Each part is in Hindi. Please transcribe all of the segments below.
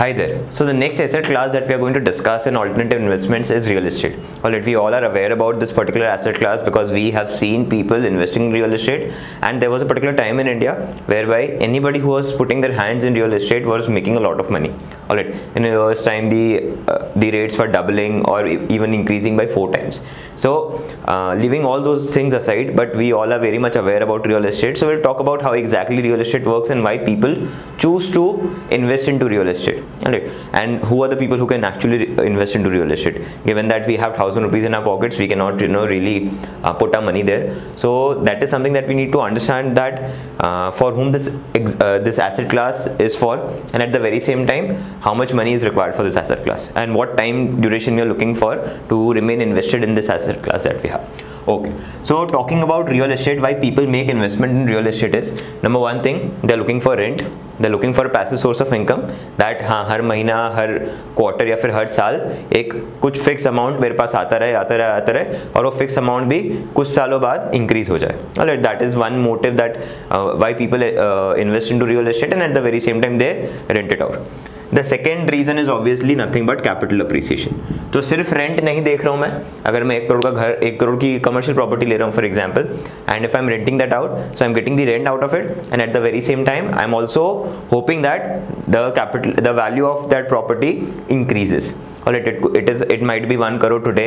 Hi there. So the next asset class that we are going to discuss in alternative investments is real estate. Alright, we all are aware about this particular asset class because we have seen people investing in real estate and there was a particular time in India whereby anybody who was putting their hands in real estate was making a lot of money. Alright, in a year's time the uh, the rates were doubling or even increasing by four times. So uh, leaving all those things aside, but we all are very much aware about real estate. So we'll talk about how exactly real estate works and why people choose to invest into real estate right? and who are the people who can actually re- invest into real estate? Given that we have 1000 rupees in our pockets we cannot you know really uh, put our money there. So that is something that we need to understand that uh, for whom this uh, this asset class is for and at the very same time how much money is required for this asset class? And what time duration we are looking for to remain invested in this asset class that we have okay so talking about real estate why people make investment in real estate is number one thing the looking for rent the looking for passive source of income that हाँ हर महीना हर क्वार्टर या फिर हर साल एक कुछ फिक्स अमाउंट मेरे पास आता रहे आता रहे आता रहे और वो फिक्स अमाउंट भी कुछ सालों बाद इंक्रीज हो जाए alright that is one motive that why people invest into real estate and at the very same time they rented it out the second reason is obviously nothing but capital appreciation तो सिर्फ़ रेंट नहीं देख रहा हूँ मैं। अगर मैं एक करोड़ का घर, एक करोड़ की कमर्शियल प्रॉपर्टी ले रहा हूँ for example and if I am renting that out so I am getting the rent out of it and at the very same time I am also hoping that the capital the value of that property increases और it it it is it might be one crore today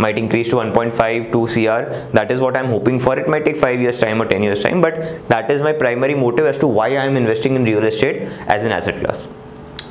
might increase to one point five two C R that is what I am hoping for it my take five years time और ten years time but that is my primary motive as to why I am investing in real estate as an asset class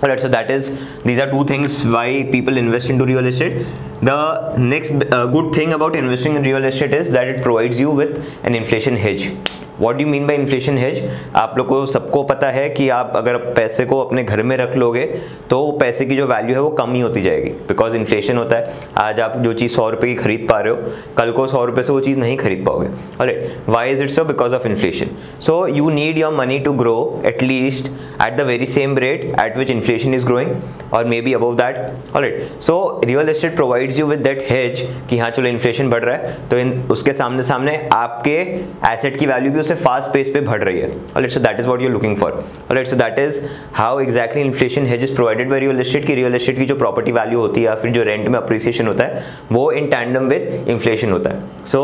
Alright, so that is these are two things why people invest into real estate. The next uh, good thing about investing in real estate is that it provides you with an inflation hedge. What do mean by inflation hedge आप लोग को सबको पता है कि आप अगर पैसे को अपने घर में रख लोगे तो पैसे की जो वैल्यू है वो कम ही होती जाएगी बिकॉज़ इन्फ्लेशन होता है। आज आप जो चीज़ सौ रुपये की खरीद पा रहे हो, कल को सौ रुपये से वो चीज़ नहीं खरीद पाओगे। अरे why is it so because of inflation so you need your money to grow at least at the very same rate at which inflation is growing और maybe above that alright so real estate provides you with that hedge कि हाँ चलो इन्फ्लेशन बढ़ रहा है तो इन, उसके सामने सामने आपके एसेट की वैल्यू भी उससे फास्ट पेस पे बढ़ रही है। Alright so that is what you looking for alright so that is how exactly inflation hedge is provided by real estate की रियल एस्टेट की जो प्रॉपर्टी वैल्यू होती है या फिर जो रेंट में अप्रिसिएशन होता है, वो इन टैंडम विद इन्फ्लेशन होता है। So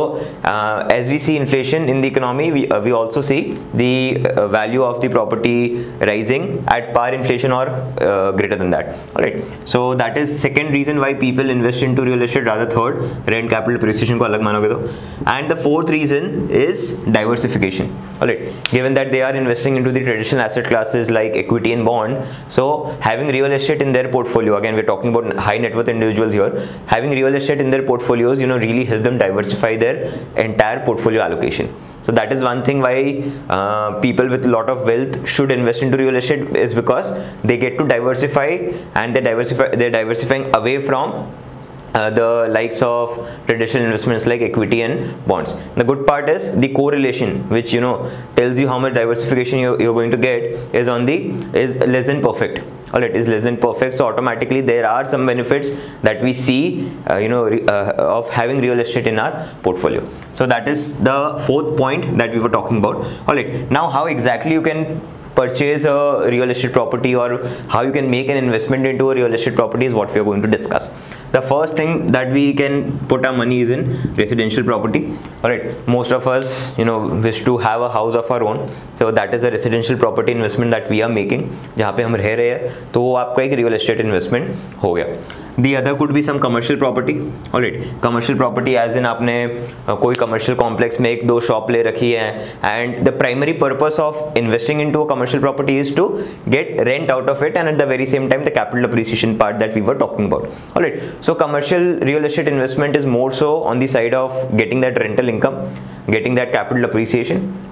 as we see inflation in the economy we also see the value of the property rising at par inflation और greater than that alright so that is second reason why people invest into real estate rather third rent capital appreciation को अलग मानोगे तो। And the fourth reason is diversification alright given that they are investing into the traditional asset classes like equity and bond so having real estate in their portfolio again we're talking about high net worth individuals here having real estate in their portfolios you know really help them diversify their entire portfolio allocation. So that is one thing why uh, people with a lot of wealth should invest into real estate is because they get to diversify and they diversify they're diversifying away from uh, the likes of traditional investments like equity and bonds. The good part is the correlation, which you know tells you how much diversification you, you're going to get, is on the is less than perfect. Alright, is less than perfect. So automatically there are some benefits that we see, uh, you know, uh, of having real estate in our portfolio. So that is the fourth point that we were talking about. Alright, now how exactly you can purchase a real estate property or how you can make an investment into a real estate property is what we are going to discuss. The first thing that we can put our money is in residential property. All right most of us you know wish to have a house of our own. So that is a residential property investment that we are making. jahan pe hum reh rahe hain to real estate investment ho gaya the other could be some commercial property alright commercial property as in आपने कोई कमर्शियल कॉम्प्लेक्स में एक दो शॉप ले रखी है and the primary purpose of investing into commercial property is to get rent out of it and at the very same time the capital appreciation part that we were talking about alright so commercial real estate investment is more so on the side of getting that rental income getting that capital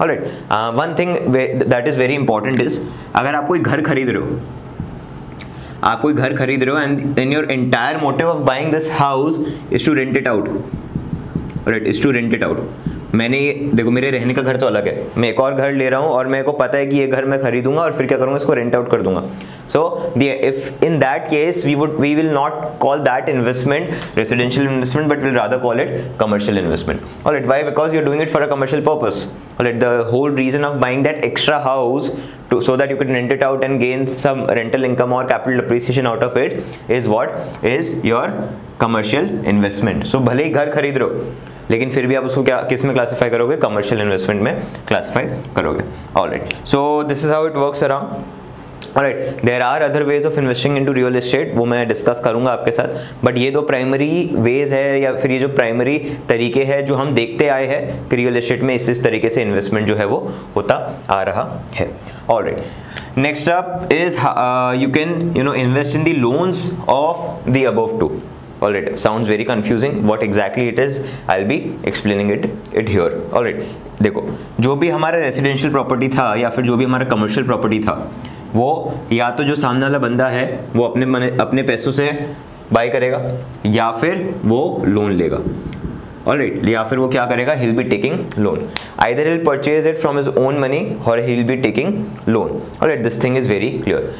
right. Uh, one thing that is very important is अगर आप कोई घर खरीद रहे हो आप कोई घर खरीद रहे हो and in your entire motive of buying this house is to rent it out right is to rent it out मैंने ये देखो मेरे रहने का घर तो अलग है। मैं एक और घर ले रहा हूँ और मेरे को पता है कि ये घर मैं खरीदूँगा और फिर क्या करूँगा इसको रेंट आउट कर दूँगा। So if in that case we would we will not call that investment residential investment but will rather call it commercial investment और it why because you are doing it for a commercial purpose और it the whole reason of buying that extra house to, so that you can rent it out and gain some rental income or capital appreciation out of it is what? Is your commercial investment. So भले ही घर खरीद रहे हो लेकिन फिर भी आप उसको क्या, किसमें क्लासीफाई करोगे? कमर्शियल इन्वेस्टमेंट में क्लासीफाई करोगे। Alright so this is how it works around right there are other ways of investing into real estate वो मैं डिस्कस करूँगा आपके साथ बट ये दो प्राइमरी वेज है या फिर ये जो प्राइमरी तरीके हैं जो हम देखते आए हैं कि रियल इस्टेट में इस इस तरीके से इन्वेस्टमेंट जो है वो होता आ रहा है। All right next up is you can you know invest in the loans of the above to all right. Sounds very confusing. What exactly it is, i'll be explaining it it here. All right. देखो, जो भी हमारा रेसिडेंशियल प्रॉपर्टी था या फिर जो भी हमारा कमर्शियल प्रॉपर्टी था, वो या तो जो सामने वाला बंदा है, वो अपने मने, अपने पैसों से बाय करेगा, या फिर वो लोन लेगा। ऑलराइट या फिर वो क्या करेगा? He'll be taking loan either he'll purchase it from his own money और he'll be taking loan alright this thing is very clear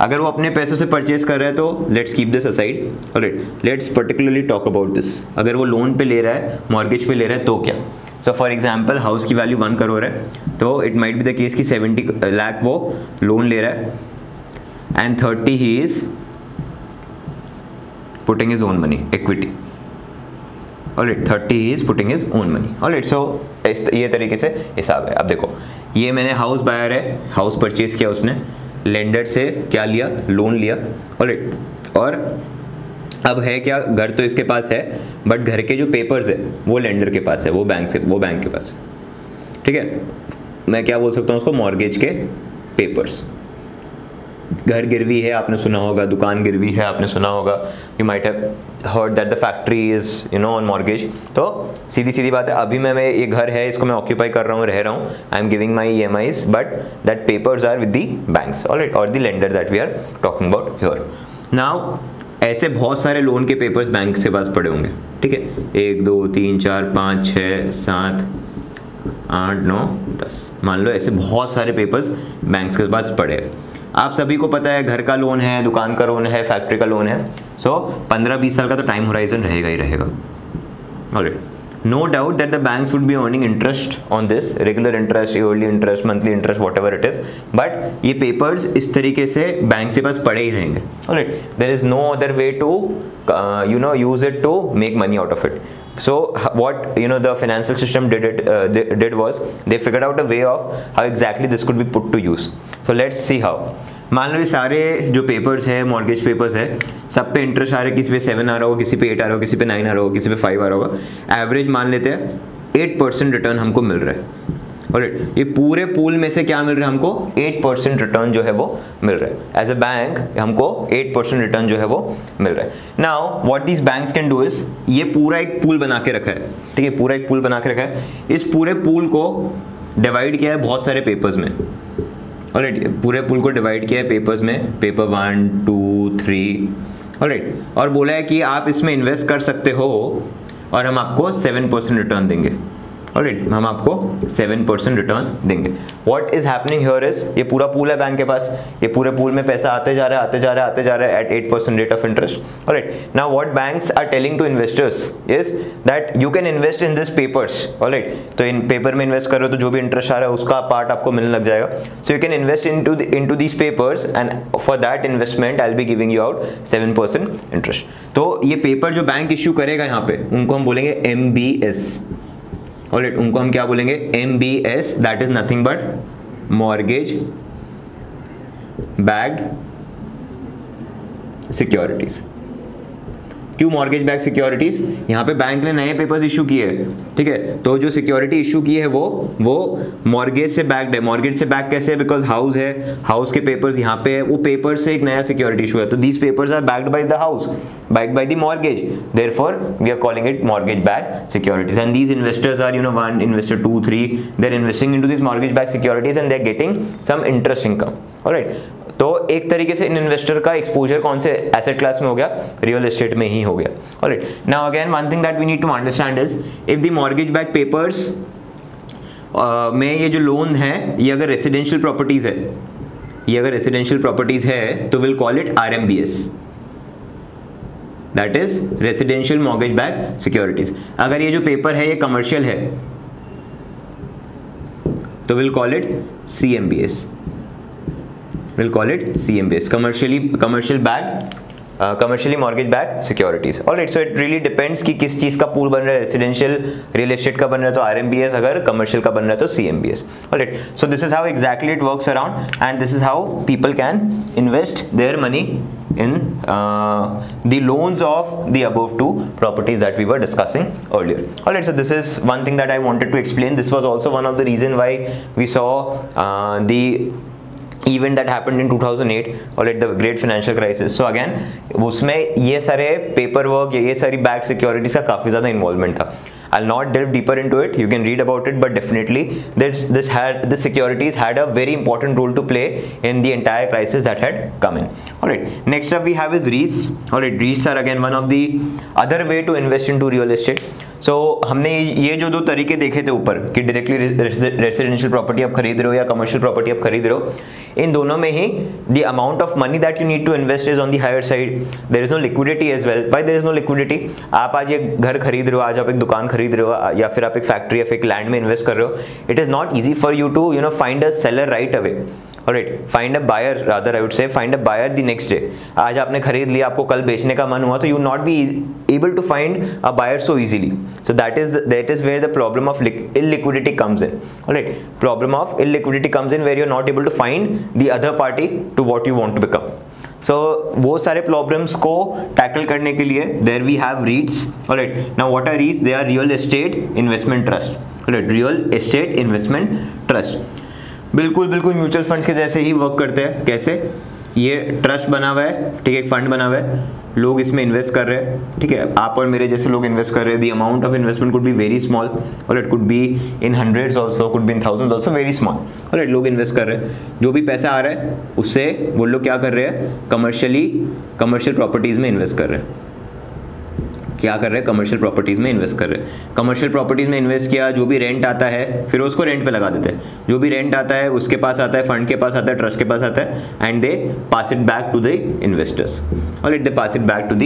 अगर वो अपने पैसों से परचेज कर रहा है तो let's keep this aside alright let's particularly talk about this अगर वो लोन पे ले रहा है मॉर्गेज पे ले रहा है तो क्या? सो फॉर एग्ज़ाम्पल हाउस की वैल्यू वन करोड़ है तो it might be the case की सेवेंटी लैख वो लोन ले रहा है and thirty he is putting his own money equity alright thirty he is putting his own money alright so इस, ये तरीके से हिसाब है। अब देखो, ये मैंने हाउस बायर है हाउस परचेज किया उसने लेंडर से क्या लिया? लोन लिया। ऑलराइट और अब है क्या? घर तो इसके पास है बट घर के जो पेपर्स है, वो लेंडर के पास है, वो बैंक से, वो बैंक के पास ठीक है? मैं क्या बोल सकता हूँ उसको? मॉर्गेज के पेपर्स घर गिरवी है, आपने सुना होगा, दुकान गिरवी है, आपने सुना होगा। You might have heard that the factory is you know on mortgage तो सीधी सीधी बात है, अभी मैं ये घर है, इसको मैं ऑक्यूपाई कर रहा हूँ, रह रहा हूँ। I am giving my E M Is but that papers are with the banks all और the lender that we are talking about here now ऐसे बहुत सारे लोन के पेपर्स बैंक से पास पड़े होंगे। ठीक है? एक, दो, तीन, चार, पाँच छः सात, आठ, नौ, दस। मान लो ऐसे बहुत सारे पेपर्स बैंक के पास पड़े आप सभी को पता है घर का लोन है, दुकान का लोन है फैक्ट्री का लोन है। सो पंद्रह बीस साल का तो टाइम होराइजन रहेगा ही रहेगा। No doubt that the bank would be earning interest on this regular interest yearly interest monthly interest whatever it is but ये पेपर्स इस तरीके से बैंक से पास पड़े ही रहेंगे। There is no other way to you know use it to make money out of it so what you know the financial system did it uh, did was they figured out a way of how exactly this could be put to use so let's see how मान लो ये सारे जो पेपर्स है मॉर्गेज पेपर्स है सब पे इंटरेस्ट आ रहा है किसी पे सेवन आ रहा होगा किसी पे एट आ रहा होगा किसी पे नाइन आ रहा होगा किसी पे फाइव आ रहा होगा एवरेज मान लेते हैं एट परसेंट रिटर्न हमको मिल रहा है और ये पूरे पूल में से क्या मिल रहा है हमको? एट परसेंट रिटर्न जो है वो मिल रहा है। एज अ बैंक हमको एट परसेंट रिटर्न जो है वो मिल रहा है। Now what these banks can do is ये पूरा एक पूल बना के रखा है। ठीक है, पूरा एक पूल बना के रखा है। इस पूरे पूल को डिवाइड किया है बहुत सारे पेपर्स में। ऑलराइट पूरे पुल को डिवाइड किया है पेपर्स में। Paper one two three alright और बोला है कि आप इसमें इन्वेस्ट कर सकते हो और हम आपको सेवन परसेंट रिटर्न देंगे। ऑलराइट हम आपको सेवन परसेंट रिटर्न देंगे। What is happening here is ये पूरा पूल है बैंक के पास। ये पूरे पूल में पैसा आते जा रहा आते जा रहा आते जा रहा eight eight percent rate of interest alright now what banks are telling to investors is that you can invest in this papers alright तो इन पेपर में इन्वेस्ट करो तो जो भी इंटरेस्ट आ रहा है उसका पार्ट आपको मिलने लग जाएगा। So you can invest into into these papers and for that investment I be giving you out seven percent interest तो ये पेपर जो बैंक इश्यू करेगा यहाँ पे, उनको हम बोलेंगे एम बी एस ऑलराइट उनको हम क्या बोलेंगे? M B S that is nothing but mortgage backed securities क्यों मॉर्गेज बैक सिक्योरिटीज यहाँ पे बैंक ने नए पेपर्स इशू किए ठीक है? तो जो सिक्योरिटी इशू की है वो वो मॉर्गेज से बैक्ड है। मॉर्गेज से बैक कैसे बिकॉज़ हाउस है। हाउस के पेपर्स यहाँ पे है। वो पेपर से एक नया सिक्योरिटी इशू है। तो these papers are backed by the house back by the mortgage therefore we are calling it mortgage back securities and these investors are you know one investor two three they're investing into this mortgage back securities and they're getting some interest income right तो एक तरीके से इन इन्वेस्टर का एक्सपोजर कौन से एसेट क्लास में हो गया? रियल एस्टेट में ही हो गया। Alright now again one thing that we need to understand is if the mortgage back papers में ये जो लोन है, ये अगर रेसिडेंशियल प्रॉपर्टीज़ है, ये अगर रेसिडेंशियल प्रॉपर्टीज़ है तो will call it R M B S that is residential mortgage back securities अगर ये जो पेपर है, ये कमर्शियल है तो will call it C M B S we'll call it CMBS commercially commercial backed commercially mortgage back securities all right so it really depends कि किस चीज़ का पूल बन रहा है रेसिडेंशियल रियल एस्टेट का बन रहा है तो आर अगर कमर्शियल का बन रहा है तो C M B S all right so this is how exactly it works around and this is how people can invest their money in uh, the loans of the above two properties that we were discussing earlier. Alright, so this is one thing that I wanted to explain. This was also one of the reason why we saw uh, the event that happened in 2008 और at the great financial crisis so again उसमें ये सारे पेपर वर्क ये सारी बैक सिक्योरिटीज का काफ़ी ज़्यादा इन्वॉल्वमेंट था। I'll not delve deeper into it. You can read about it, but definitely this this had the securities had a very important role to play in the entire crisis that had come in. All right. Next up we have is REITs. All right. REITs are again one of the other way to invest into real estate. So so, हमने ये जो दो तरीके देखे थे ऊपर कि डायरेक्टली रेसिडेंशियल प्रॉपर्टी आप खरीद रहे हो या कमर्शियल प्रॉपर्टी आप खरीद रहे हो इन दोनों में ही the amount of money that you need to invest is on the higher side there is no liquidity as well by there is no liquidity आप आज एक घर खरीद रहे हो आज आप एक दुकान खरीद रहे हो या फिर आप एक फैक्ट्री या फिर एक लैंड में इन्वेस्ट कर रहे हो it is not easy for you to you know find a seller right away और right find a buyer rather I would say find a buyer the next day आज आपने खरीद लिया, आपको कल बेचने का मन हुआ तो you not be able to find a buyer so easily so that is that is where the problem of illiquidity comes in. Alright, problem of illiquidity comes in where you're not able to find the other party to what you want to become. So so, वो सारे प्रॉब्लम्स को टैकल करने के लिए there we have REITs right now what are REITs they are real estate investment trust right real estate investment trust बिल्कुल बिल्कुल म्यूचुअल फंड्स के जैसे ही वर्क करते हैं. कैसे? ये ट्रस्ट बना हुआ है, ठीक है, एक फंड बना हुआ है, लोग इसमें इन्वेस्ट कर रहे हैं, ठीक है, आप और मेरे जैसे लोग इन्वेस्ट कर रहे हैं the amount of investment could be very small और it could be in hundreds also could be in thousand also very small और लोग इन्वेस्ट कर रहे हैं, जो भी पैसा आ रहा है, उससे वो लोग क्या कर रहे हैं कमर्शियली कमर्शियल प्रॉपर्टीज़ में इन्वेस्ट कर रहे हैं। क्या कर रहे हैं? कमर्शियल प्रॉपर्टीज़ में इन्वेस्ट कर रहे हैं। कमर्शियल प्रॉपर्टीज़ में इन्वेस्ट किया, जो भी रेंट आता है, फिर उसको रेंट पे लगा देते हैं। जो भी रेंट आता है, उसके पास आता है फंड के पास आता है ट्रस्ट के पास आता है and they pass it back to the investors और it they pass it back to the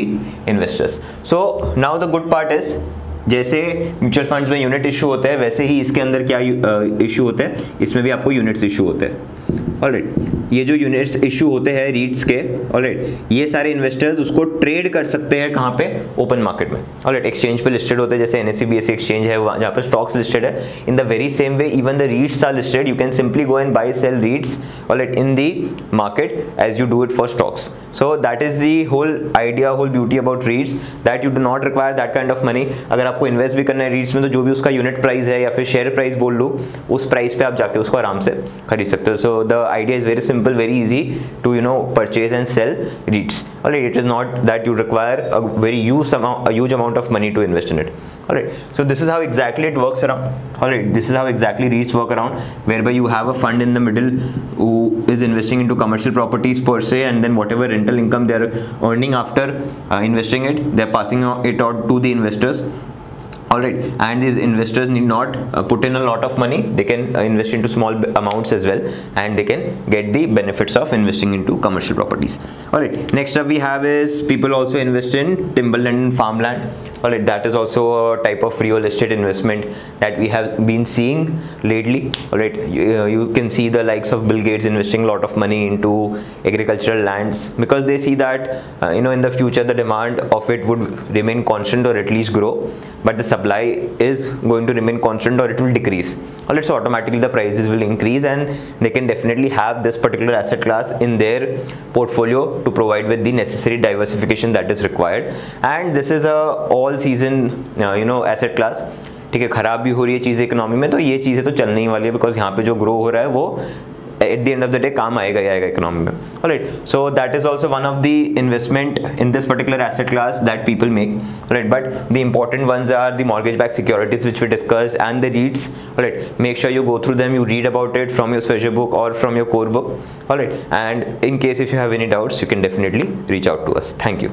investors so now the good part is जैसे म्यूचुअल फंड्स में यूनिट इशू होते हैं, वैसे ही इसके अंदर क्या इशू होते हैं? इसमें भी आपको यूनिट्स इशू होते हैं। ऑलराइट ये जो यूनिट्स इशू होते हैं रीड्स के ऑलराइट ये सारे इन्वेस्टर्स उसको ट्रेड कर सकते हैं कहाँ पे? ओपन मार्केट में। ऑलराइट एक्सचेंज पे लिस्टेड होते हैं, जैसे एन एस एक्सचेंज है जहाँ पे स्टॉक्स लिस्टेड है। In the very same way even the REITs are listed you can simply go and buy sell REITs alright in the market as you do it for stocks so that is the whole idea whole beauty about REITs that you do not require that kind of money अगर आपको इन्वेस्ट भी करना है रीड्स में तो जो भी उसका यूनिट प्राइस है या फिर शेयर प्राइस बोल लूँ, उस प्राइस पे आप जाके उसको आराम से खरीद सकते हो। So the idea is very very very easy to you know purchase and sell REITs. Alright it is not that you require a very huge amount a huge amount of money to invest in it. Alright so this is how exactly it works around alright this is how exactly REITs work around whereby you have a fund in the middle who is investing into commercial properties per se and then whatever rental income they are earning after uh, investing it they're passing it out to the investors all right. And these investors need not uh, put in a lot of money. They can uh, invest into small amounts as well. And they can get the benefits of investing into commercial properties. All right. Next up we have is people also invest in timberland and farmland all right that is also a type of real estate investment that we have been seeing lately. All right you, uh, you can see the likes of bill gates investing a lot of money into agricultural lands because they see that uh, you know in the future the demand of it would remain constant or at least grow but the supply is going to remain constant or it will decrease. Or let's so automatically the prices will increase and they can definitely have this particular asset class in their portfolio to provide with the necessary diversification that is required. And this is a all all season you know asset class ठीक है, ख़राब भी हो रही है चीज़ें इकोनॉमी में तो ये चीज़ें तो चलने ही वाली है बिकॉज़ यहाँ पे जो ग्रो हो रहा है वो at the end of the day काम आएगा आएगा इकोनॉमी में। Right so that is also one of the investment in this particular asset class that people make right but the important one are the mortgage back securities which we discuss and the REITs right make sure you go through them you read about it from your special book और from your core book right and in case if you have any doubts you can definitely reach out to us thank you